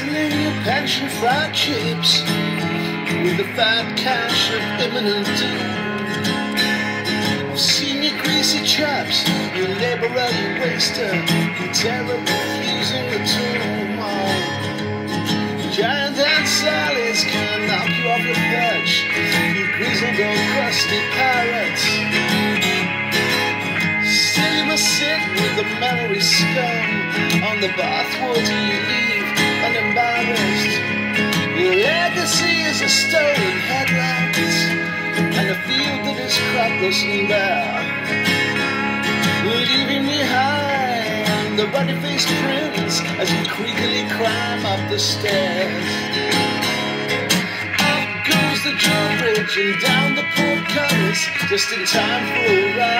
guzzling your pension fried chips with the fat cash of imminent doom. I've seen your greasy chaps, you liberal, you waster, you terrible, refusing the tomb. Oh. Giant Aunt Sally's can knock you off your perch, you grizzled old crusty parrots. Still you must sit with the memory scum on the bathwater you stolen headlight and a field that is cropless and bare. Leaving behind the ruddy-faced prince as you creakily climb up the stairs. Up goes the drawbridge and down the portcullis, just in time for a raft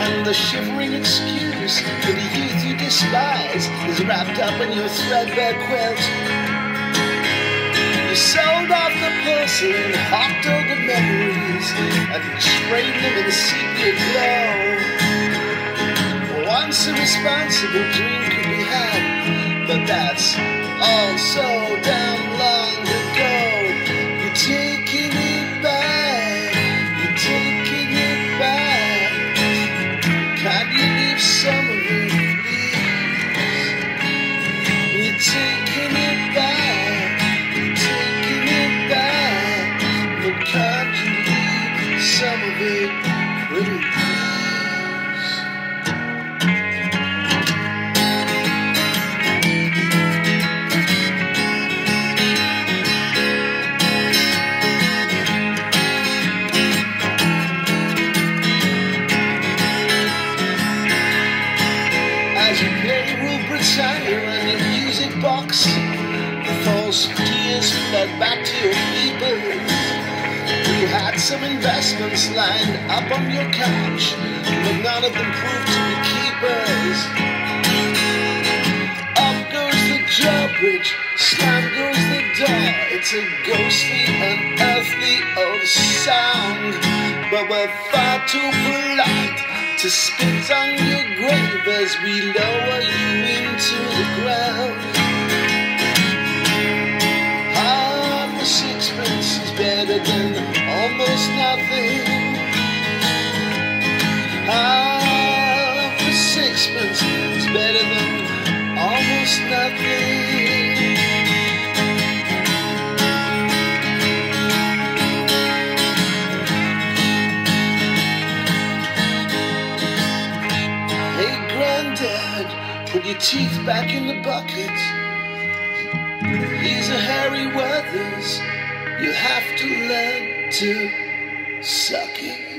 And the shivering excuse for the youth you despise is wrapped up in your threadbare quilt. You sold off the porcelain, hot dog of memories, and sprayed them in a sepia glow. Once a responsible dream could be had, but that's all so damn false tears flood back to your people. You had some investments lined up on your couch, but none of them proved to be keepers. Up goes the drawbridge, slam goes the door. It's a ghostly, unearthly old sound, but we're far too polite to spit on your grave as we lower put your teeth back in the bucket. These are hairy Weathers. You have to learn to suck it.